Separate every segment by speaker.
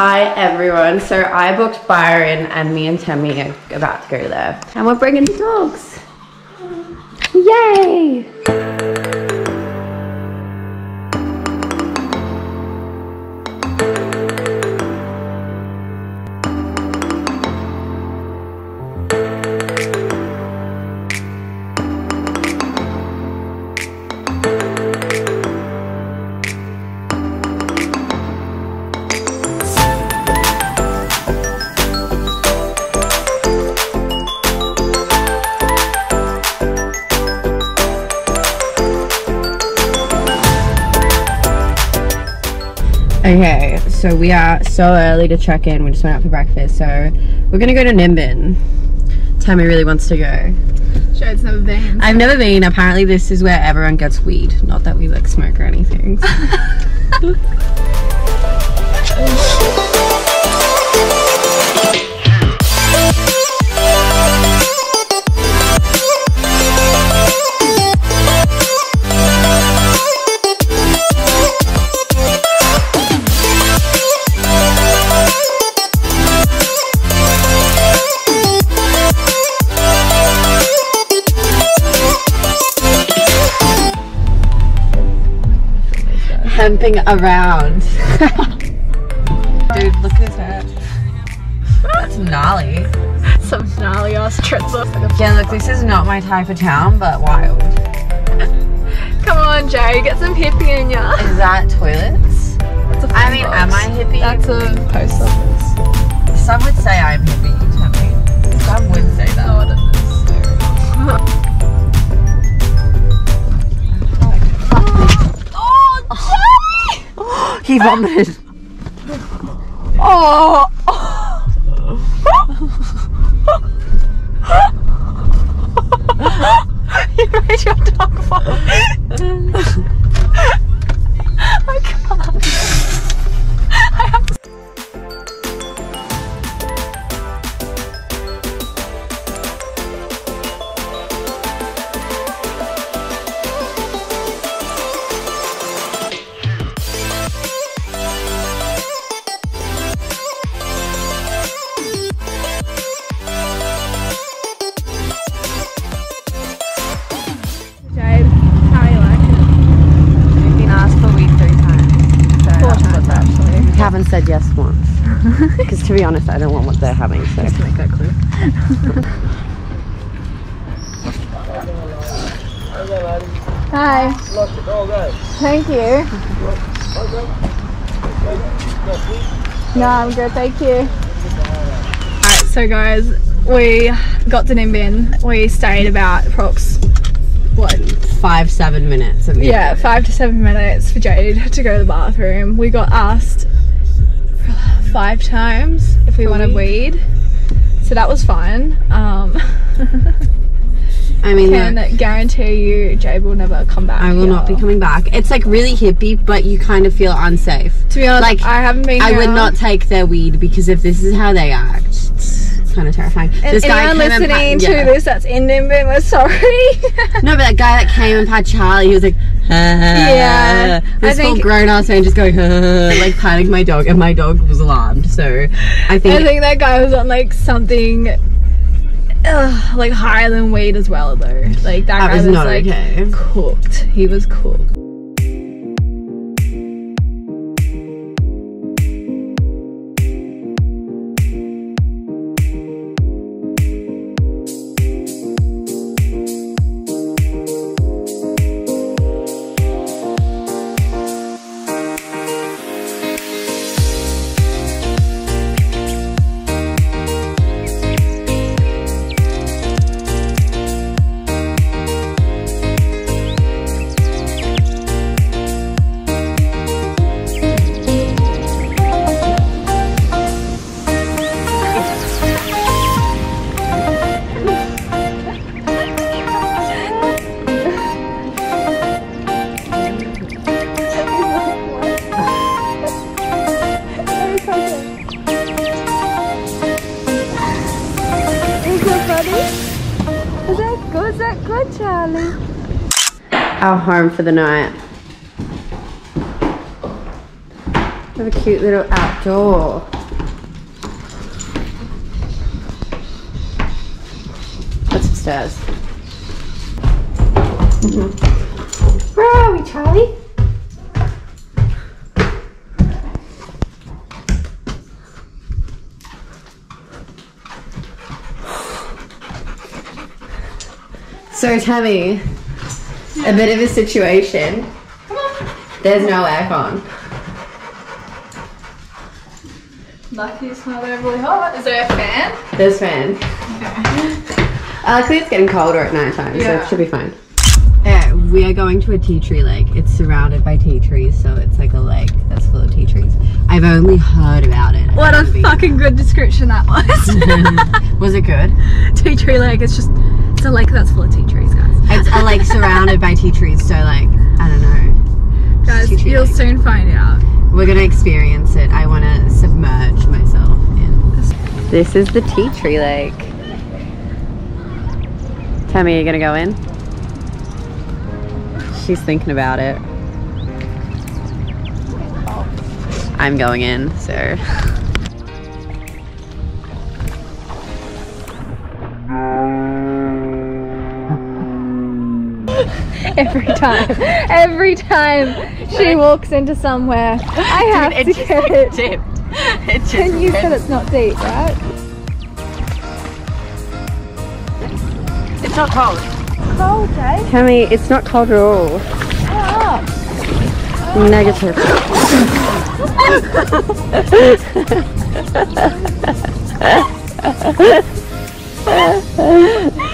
Speaker 1: Hi everyone. So I booked Byron and me and Tammy are about to go there. And we're bringing the dogs. Yay! Okay, so we are so early to check in. We just went out for breakfast. So we're gonna go to Nimbin. Tammy really wants to go.
Speaker 2: Jade's never been.
Speaker 1: I've never been. Apparently, this is where everyone gets weed. Not that we like smoke or anything. Around. Dude, look at his head. That's gnarly.
Speaker 2: Some gnarly ass trips off.
Speaker 1: Yeah, look, this is not my type of town, but wild.
Speaker 2: Come on, Jay, get some hippie in ya.
Speaker 1: Is that toilets? I mean, am I hippie?
Speaker 2: That's a post office.
Speaker 1: Some would say I'm hippie, He vomited. Oh!
Speaker 2: you made your dog vomit.
Speaker 1: Haven't said yes once. Because to be honest, I don't want what they're having. So.
Speaker 2: Make that clear. Hi. Thank you. No, I'm good, thank you. Alright, so guys, we got to Nimbin. We stayed about prox what?
Speaker 1: Five, seven minutes.
Speaker 2: Yeah, five to seven minutes for Jade to go to the bathroom. We got asked five times if we want to weed. So that was fun. Um,
Speaker 1: I mean,
Speaker 2: can
Speaker 1: look,
Speaker 2: guarantee you Jade will never come back.
Speaker 1: I will not be coming back. It's like really hippie, but you kind of feel unsafe.
Speaker 2: To be honest,
Speaker 1: like,
Speaker 2: I haven't been.
Speaker 1: I would not take their weed because if this is how they act, it's kind of terrifying.
Speaker 2: And
Speaker 1: this guy came and
Speaker 2: listening to this that's in Nimbin, we're sorry.
Speaker 1: No, but that guy that came and pat Charlie, he was like,
Speaker 2: Uh-huh. Yeah,
Speaker 1: this full
Speaker 2: think-
Speaker 1: grown ass man just going, like patting my dog, and my dog was alarmed. So I think,
Speaker 2: I think that guy was on like something. Ugh, like higher than weed as well though. Like that,
Speaker 1: that
Speaker 2: guy
Speaker 1: was
Speaker 2: was
Speaker 1: not
Speaker 2: like
Speaker 1: okay.
Speaker 2: cooked. He was cooked. Is that good? Is that good, Charlie?
Speaker 1: Our home for the night. Have a cute little outdoor. That's upstairs. Where are we, Charlie? So, Tammy, a bit of a situation. There's no aircon.
Speaker 2: Lucky it's not overly hot. Is there a fan?
Speaker 1: There's fan. Uh, luckily, it's getting colder at night time, so it should be fine. Yeah, we are going to a tea tree lake. It's surrounded by tea trees, so it's like a lake that's full of tea trees. I've only heard about it.
Speaker 2: What a fucking good description that was.
Speaker 1: Was it good?
Speaker 2: tea tree lake. It's just it's a lake that's full of tea trees, guys.
Speaker 1: It's a lake surrounded by tea trees, so like I don't know.
Speaker 2: Guys, you'll
Speaker 1: lake.
Speaker 2: soon find out.
Speaker 1: We're gonna experience it. I want to submerge myself in. This This is the tea tree lake. Tammy, are you gonna go in? She's thinking about it. I'm going in, so.
Speaker 2: Every time, every time she walks into somewhere, I have to get it.
Speaker 1: dipped. It just
Speaker 2: And you said it's not deep, right?
Speaker 1: it's not cold.
Speaker 2: Cold, eh?
Speaker 1: Tammy, it's not cold at all.
Speaker 2: Oh,
Speaker 1: Negative.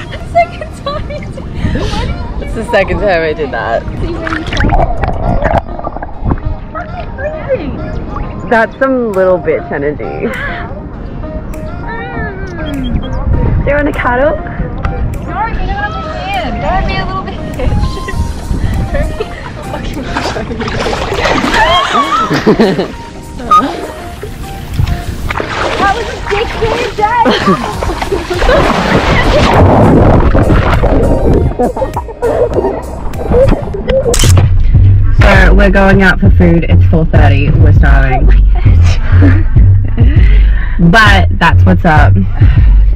Speaker 1: It's the second time I did that. That's some little bitch energy. Do you want to cuddle?
Speaker 2: Sorry, you don't understand. Don't be a little bitch. Don't be a fucking That was a
Speaker 1: we're going out for food. It's 4.30. We're starving. Oh but that's what's up.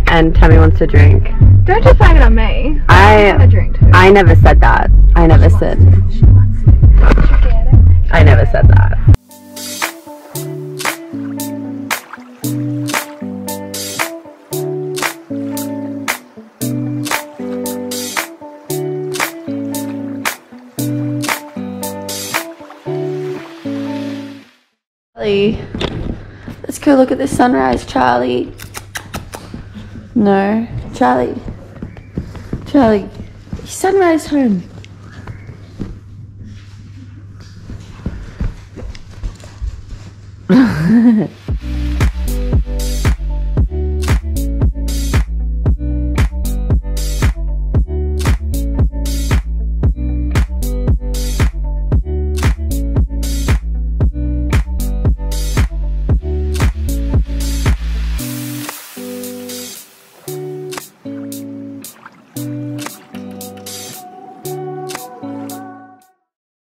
Speaker 1: And Tammy wants to drink.
Speaker 2: Don't just blame it on me.
Speaker 1: I
Speaker 2: a drink too.
Speaker 1: I never said that. I never said. I never said that. Charlie, let's go look at the sunrise, Charlie. No, Charlie. Charlie, sunrise home.